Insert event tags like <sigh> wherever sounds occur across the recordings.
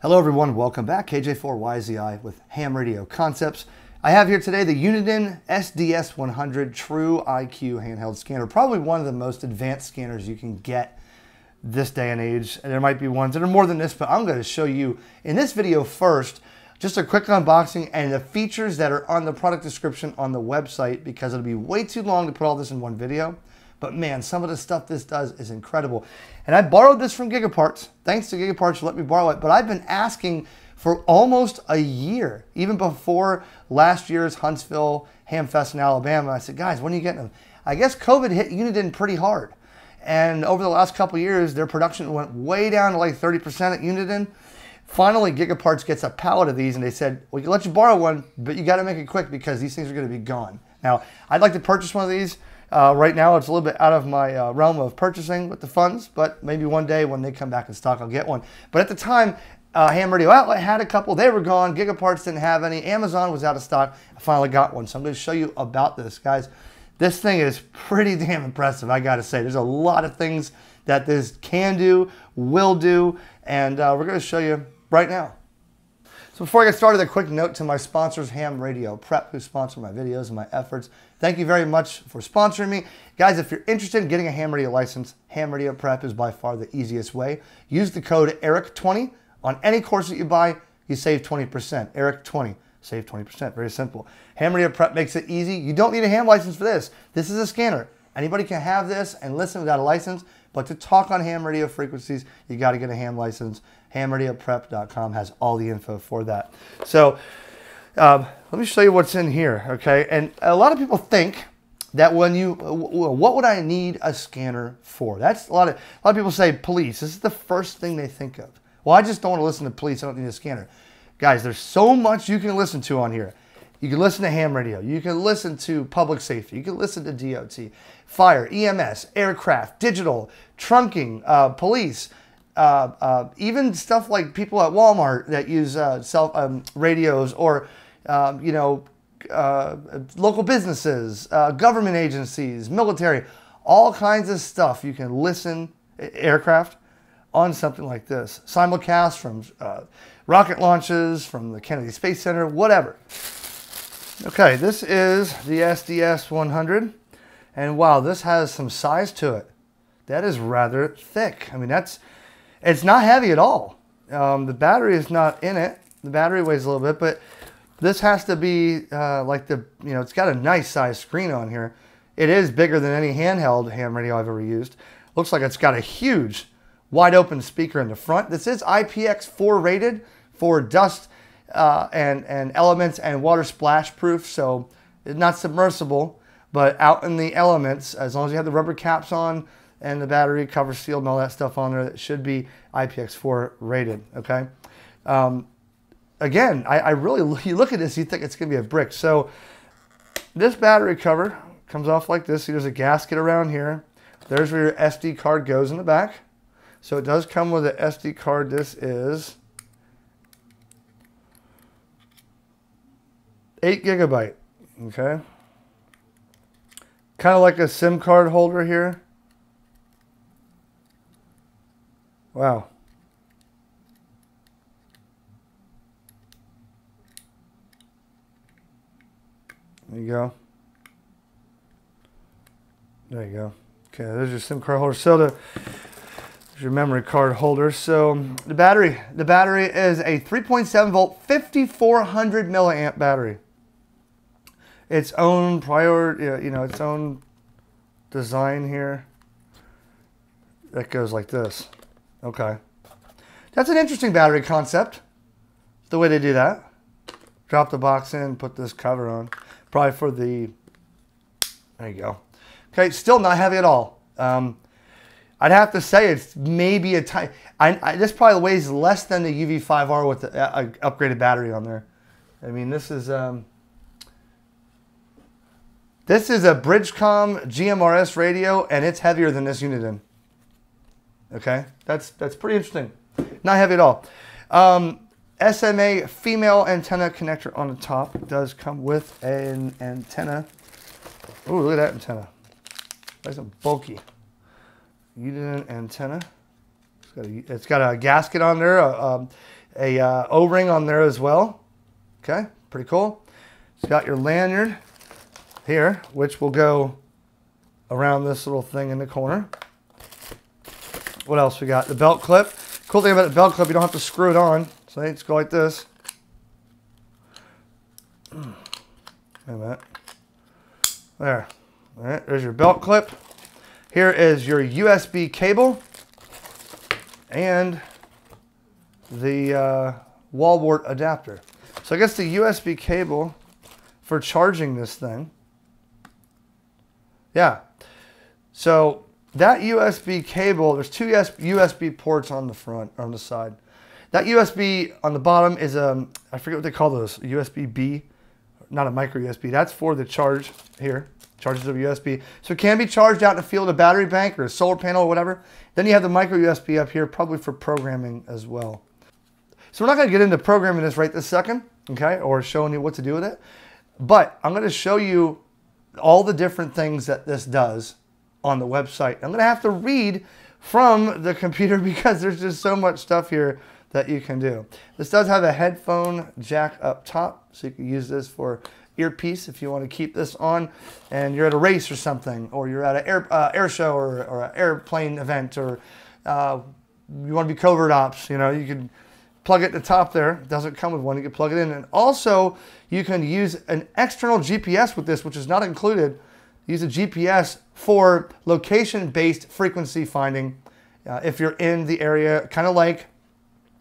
Hello everyone, welcome back. KJ4YZI with Ham Radio Concepts. I have here today the Uniden SDS100 True IQ handheld scanner, probably one of the most advanced scanners you can get this day and age. And there might be ones that are more than this, but I'm going to show you in this video first just a quick unboxing and the features that are on the product description on the website because it'll be way too long to put all this in one video. But man, some of the stuff this does is incredible. And I borrowed this from Gigaparts. Thanks to Gigaparts for letting me borrow it. But I've been asking for almost a year, even before last year's Huntsville Ham Fest in Alabama. I said, guys, when are you getting them? I guess COVID hit Uniden pretty hard. And over the last couple years, their production went way down to like 30% at Uniden. Finally, Gigaparts gets a pallet of these and they said, we can let you borrow one, but you got to make it quick because these things are going to be gone. Now, I'd like to purchase one of these. Uh, right now, it's a little bit out of my uh, realm of purchasing with the funds, but maybe one day when they come back in stock, I'll get one. But at the time, uh, Ham Radio Outlet had a couple. They were gone. Gigaparts didn't have any. Amazon was out of stock. I finally got one. So I'm going to show you about this, guys. This thing is pretty <laughs> damn impressive, I got to say. There's a lot of things that this can do, will do, and uh, we're going to show you right now. So before I get started, a quick note to my sponsors, Ham Radio Prep, who sponsor my videos and my efforts. Thank you very much for sponsoring me. Guys, if you're interested in getting a Ham Radio license, Ham Radio Prep is by far the easiest way. Use the code ERIC20 on any course that you buy, you save 20%. ERIC20, save 20%, very simple. Ham Radio Prep makes it easy. You don't need a ham license for this. This is a scanner. Anybody can have this and listen without a license, but to talk on ham radio frequencies, you got to get a ham license hamradioprep.com has all the info for that. So um, let me show you what's in here, okay? And a lot of people think that when you, what would I need a scanner for? That's a lot of, a lot of people say police. This is the first thing they think of. Well, I just don't want to listen to police. I don't need a scanner. Guys, there's so much you can listen to on here. You can listen to ham radio. You can listen to public safety. You can listen to DOT, fire, EMS, aircraft, digital, trunking, uh, police, uh, uh, even stuff like people at Walmart that use uh, self um, radios or um, you know uh, local businesses, uh, government agencies, military, all kinds of stuff. You can listen aircraft on something like this. Simulcast from uh, rocket launches, from the Kennedy Space Center, whatever. Okay, this is the SDS 100. And wow, this has some size to it. That is rather thick. I mean, that's it's not heavy at all. Um, the battery is not in it. The battery weighs a little bit, but this has to be uh, like the, you know, it's got a nice size screen on here. It is bigger than any handheld ham radio I've ever used. Looks like it's got a huge wide open speaker in the front. This is IPX4 rated for dust uh, and, and elements and water splash proof. So it's not submersible, but out in the elements, as long as you have the rubber caps on, and the battery cover sealed and all that stuff on there that should be IPX4 rated, okay? Um, again, I, I, really, <laughs> you look at this, you think it's gonna be a brick. So this battery cover comes off like this. See, there's a gasket around here. There's where your SD card goes in the back. So it does come with an SD card. This is eight gigabyte, okay? Kind of like a SIM card holder here. Wow. There you go. There you go. Okay, there's your SIM card holder. So the there's your memory card holder. So the battery, the battery is a 3.7 volt, 5400 milliamp battery. Its own prior, you know, its own design here. That goes like this. Okay. That's an interesting battery concept. The way they do that. Drop the box in, put this cover on. Probably for the, there you go. Okay, still not heavy at all. Um, I'd have to say it's maybe a tiny, I, I, this probably weighs less than the UV5R with the uh, upgraded battery on there. I mean, this is, um, this is a Bridgecom GMRS radio and it's heavier than this Uniden. Okay, that's that's pretty interesting. Not heavy at all. Um, SMA female antenna connector on the top. It does come with an antenna. Oh, look at that antenna. Nice and bulky. Uniden antenna. It's got, a, it's got a gasket on there. Uh, um, a uh, O-ring on there as well. Okay, pretty cool. It's got your lanyard here, which will go around this little thing in the corner. What else we got? The belt clip. Cool thing about the belt clip, you don't have to screw it on. So just go like this. Wait a minute. There. All right, there's your belt clip. Here is your USB cable and the uh, wall wart adapter. So I guess the USB cable for charging this thing. Yeah. So that USB cable, there's two USB ports on the front, on the side. That USB on the bottom is a, um, I forget what they call those, USB B, not a micro USB. That's for the charge here, charges of USB. So it can be charged out in the field, a battery bank or a solar panel or whatever. Then you have the micro USB up here, probably for programming as well. So we're not gonna get into programming this right this second, okay, or showing you what to do with it. But I'm gonna show you all the different things that this does on the website. I'm gonna have to read from the computer <laughs> because there's just so much stuff here that you can do. This does have a headphone jack up top, so you can use this for earpiece if you want to keep this on and you're at a race or something, or you're at an air, uh, air show or, or an airplane event, or uh, you want to be covert ops, you know, you can plug it at the top there. It doesn't come with one, you can plug it in. And also, you can use an external GPS with this, which is not included. Use a GPS for location-based frequency finding uh, if you're in the area, kind of like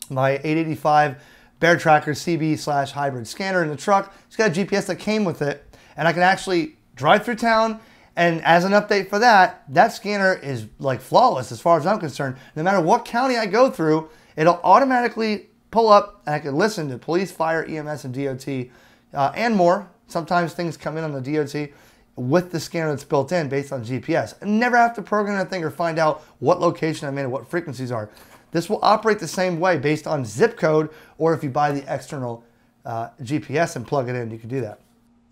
my 885 Bear Tracker CB slash hybrid scanner in the truck. It's got a GPS that came with it, and I can actually drive through town. And as an update for that, that scanner is like flawless as far as I'm concerned. No matter what county I go through, it'll automatically pull up and I can listen to police, fire, EMS, and DOT uh, and more. Sometimes things come in on the DOT with the scanner that's built in based on GPS. I never have to program that thing or find out what location I'm in and what frequencies are. This will operate the same way based on zip code, or if you buy the external uh, GPS and plug it in, you can do that.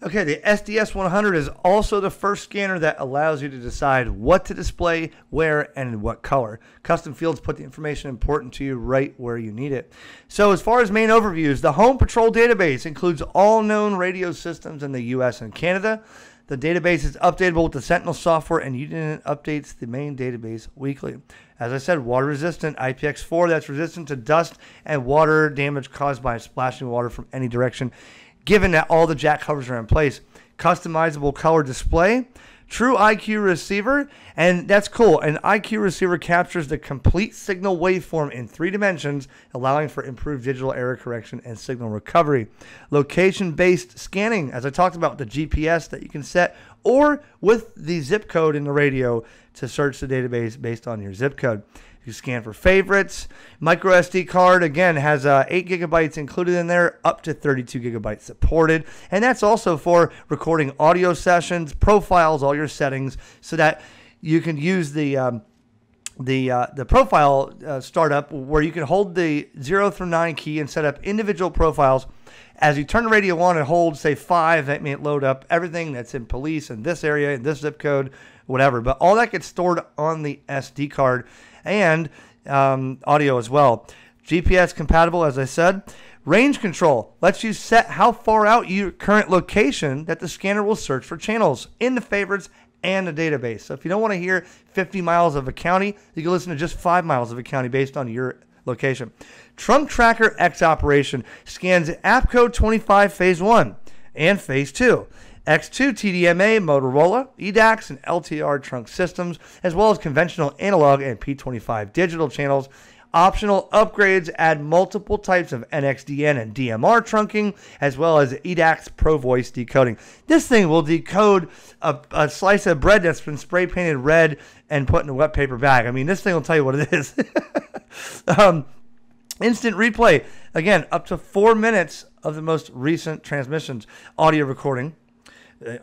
Okay, the SDS 100 is also the first scanner that allows you to decide what to display, where, and in what color. Custom fields put the information important to you right where you need it. So, as far as main overviews, the Home Patrol database includes all known radio systems in the US and Canada. The database is updatable with the Sentinel software, and Uniden updates the main database weekly. As I said, water resistant IPX4 that's resistant to dust and water damage caused by splashing water from any direction, given that all the jack covers are in place. Customizable color display True IQ receiver, and that's cool. An IQ receiver captures the complete signal waveform in three dimensions, allowing for improved digital error correction and signal recovery. Location based scanning, as I talked about, the GPS that you can set, or with the zip code in the radio to search the database based on your zip code. You scan for favorites. Micro SD card, again, has uh, 8 gigabytes included in there, up to 32 gigabytes supported. And that's also for recording audio sessions, profiles, all your settings, so that you can use the. Um, the uh, the profile uh, startup where you can hold the zero through nine key and set up individual profiles. As you turn the radio on and hold, say five, that may load up everything that's in police in this area, in this zip code, whatever. But all that gets stored on the SD card and um, audio as well. GPS compatible, as I said. Range control lets you set how far out your current location that the scanner will search for channels in the favorites and the database. So if you don't want to hear 50 miles of a county, you can listen to just five miles of a county based on your location. Trunk Tracker X operation scans APCO 25 Phase 1 and Phase 2. X2 TDMA, Motorola, EDACS, and LTR trunk systems, as well as conventional analog and P25 digital channels. Optional upgrades add multiple types of NXDN and DMR trunking, as well as EDACS Pro Voice decoding. This thing will decode a, a slice of bread that's been spray painted red and put in a wet paper bag. I mean, this thing will tell you what it is. <laughs> um, instant replay, again, up to four minutes of the most recent transmissions. Audio recording,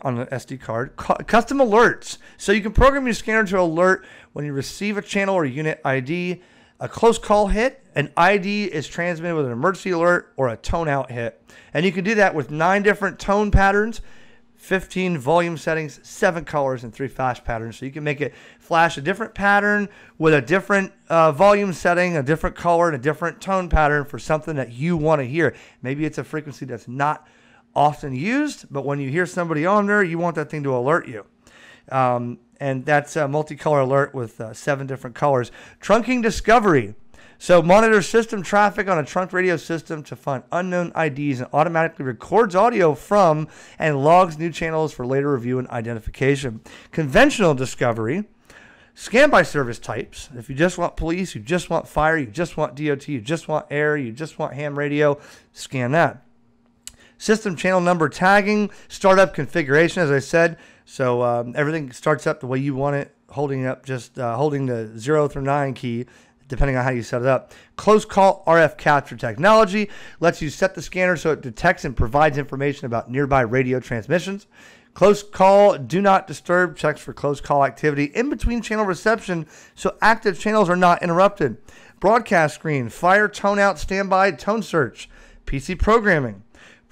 on an SD card. custom alerts. So you can program your scanner to alert when you receive a channel or unit ID, a close call hit, an ID is transmitted with an emergency alert or a tone out hit. And you can do that with nine different tone patterns, 15 volume settings, seven colors, and three flash patterns. So you can make it flash a different pattern with a different uh, volume setting, a different color, and a different tone pattern for something that you want to hear. Maybe it's a frequency that's not often used, but when you hear somebody on there, you want that thing to alert you. Um, and that's a multicolor alert with uh, seven different colors. Trunking discovery. So monitor system traffic on a trunk radio system to find unknown IDs and automatically records audio from and logs new channels for later review and identification. Conventional discovery. Scan by service types. If you just want police, you just want fire, you just want DOT, you just want air, you just want ham radio, scan that. System channel number tagging, startup configuration, as I said. So um, everything starts up the way you want it, holding up just uh, holding the zero through nine key depending on how you set it up. Close call RF capture technology lets you set the scanner so it detects and provides information about nearby radio transmissions. Close call, do not disturb, checks for close call activity in between channel reception so active channels are not interrupted. Broadcast screen, fire, tone out, standby, tone search, PC programming.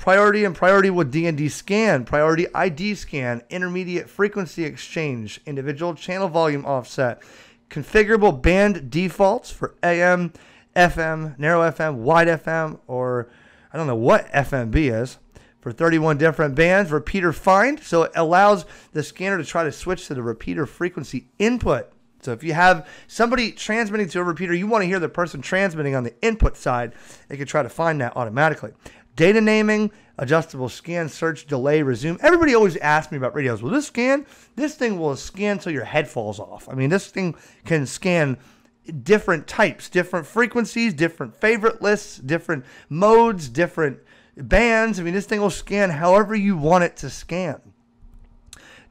Priority and priority with DND scan, priority ID scan, intermediate frequency exchange, individual channel volume offset, configurable band defaults for AM, FM, narrow FM, wide FM, or I don't know what FMB is for 31 different bands. Repeater find, so it allows the scanner to try to switch to the repeater frequency input. So if you have somebody transmitting to a repeater, you want to hear the person transmitting on the input side, it can try to find that automatically. Data naming, adjustable scan, search, delay, resume. Everybody always asks me about radios. Will this scan? This thing will scan till your head falls off. I mean, this thing can scan different types, different frequencies, different favorite lists, different modes, different bands. I mean, this thing will scan however you want it to scan.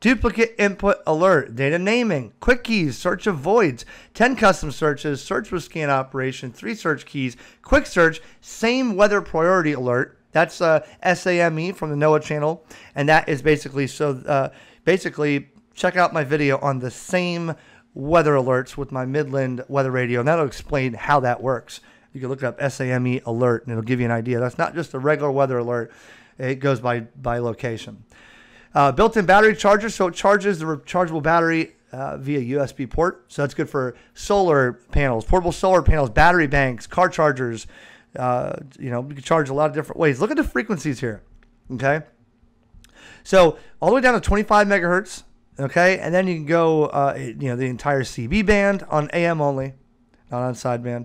Duplicate input alert, data naming, quick keys, search of voids, 10 custom searches, search with scan operation, three search keys, quick search, same weather priority alert. That's uh, SAME from the NOAA channel. And that is basically so, uh, basically, check out my video on the same weather alerts with my Midland weather radio, and that'll explain how that works. You can look up SAME alert, and it'll give you an idea. That's not just a regular weather alert; it goes by by location. Uh, built-in battery charger, so it charges the rechargeable battery uh, via USB port. So that's good for solar panels, portable solar panels, battery banks, car chargers. Uh, you know, you can charge a lot of different ways. Look at the frequencies here. Okay. So all the way down to 25 megahertz. Okay, and then you can go, uh, you know, the entire CB band on AM only, not on sideband.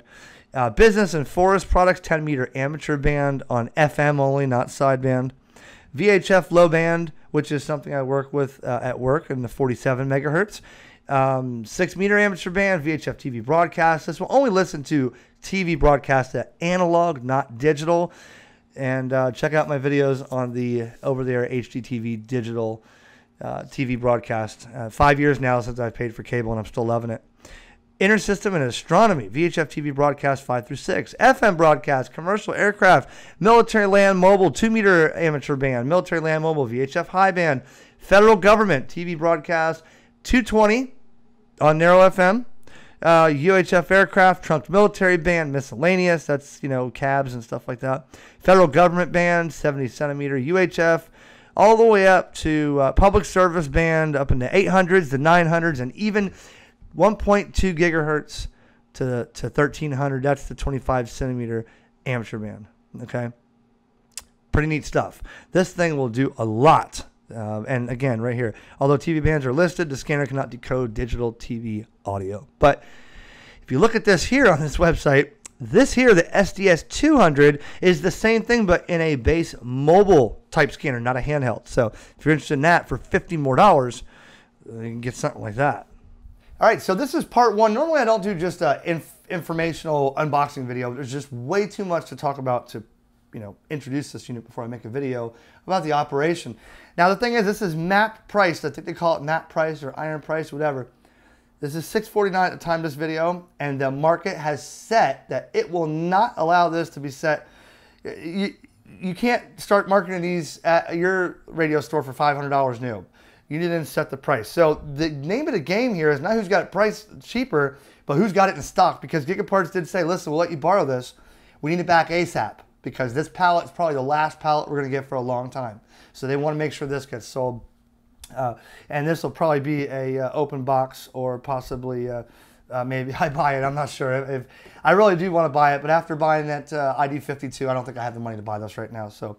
Uh, business and forest products 10 meter amateur band on FM only, not sideband. VHF low band which is something I work with uh, at work in the 47 megahertz. Um, six meter amateur band, VHF TV broadcast. This will only listen to TV broadcast at analog, not digital. And uh, check out my videos on the over there HDTV digital uh, TV broadcast. Uh, five years now since I've paid for cable, and I'm still loving it. Intersystem and Astronomy, VHF TV broadcast 5 through 6, FM broadcast, commercial aircraft, military land mobile, 2 meter amateur band, military land mobile, VHF high band, federal government TV broadcast 220 on narrow FM, uh, UHF aircraft, trunked military band, miscellaneous, that's, you know, cabs and stuff like that, federal government band, 70 centimeter UHF, all the way up to uh, public service band, up into 800s, the 900s, and even 1.2 gigahertz to, to 1300. That's the 25 centimeter amateur band. Okay. Pretty neat stuff. This thing will do a lot. Uh, and again, right here, although TV bands are listed, the scanner cannot decode digital TV audio. But if you look at this here on this website, this here, the SDS 200, is the same thing, but in a base mobile type scanner, not a handheld. So if you're interested in that for 50 more dollars, you can get something like that. All right, so this is part one. Normally I don't do just an inf informational unboxing video. There's just way too much to talk about to, you know, introduce this unit before I make a video about the operation. Now the thing is, this is map price. I think they call it map price or iron price, whatever. This is 649 at the time of this video, and the market has set that it will not allow this to be set. You, you can't start marketing these at your radio store for $500 new you need to then set the price. So the name of the game here is not who's got it priced cheaper, but who's got it in stock. Because Gigaparts did say, listen, we'll let you borrow this. We need it back ASAP. because this pallet is probably the last pallet we're going to get for a long time. So they want to make sure this gets sold. Uh, and this will probably be a uh, open box or possibly uh, uh maybe <laughs> I buy it. I'm not sure if, if I really do want to buy it, but after buying that uh, ID52, I don't think I have the money to buy this right now. So,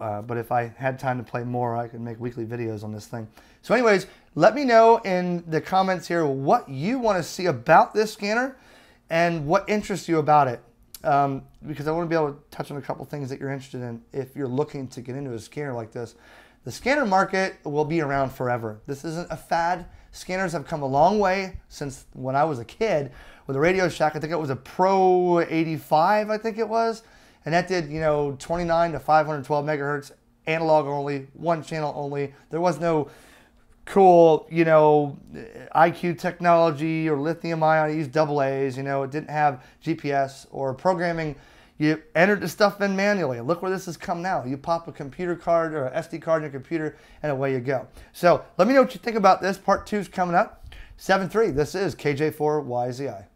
uh, but if I had time to play more, I could make weekly videos on this thing. So, anyways, let me know in the comments here what you want to see about this scanner and what interests you about it. Um, because I want to be able to touch on a couple things that you're interested in if you're looking to get into a scanner like this. The scanner market will be around forever. This isn't a fad. Scanners have come a long way since when I was a kid with a Radio Shack. I think it was a Pro 85, I think it was. And that did, you know, 29 to 512 megahertz, analog only, one channel only. There was no cool, you know, IQ technology or lithium ion. I used double A's, you know, it didn't have GPS or programming. You entered the stuff in manually. Look where this has come now. You pop a computer card or a SD card in your computer and away you go. So let me know what you think about this. Part two is coming up. 7-3, this is KJ4YZI.